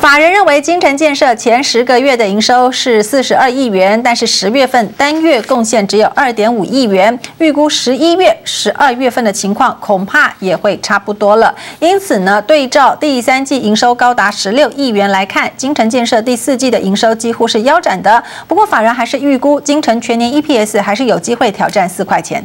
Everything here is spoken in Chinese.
法人认为金城建设前十个月的营收是四十二亿元但是十月份单月贡献只有二点五亿元预估十一月十二月份的情况恐怕也会差不多了因此呢对照第三季营收高达十六亿元来看金城建设第四季的营收几乎是腰斩的。不过法人还是预估金城全年 eps 还是有机会挑战四块钱。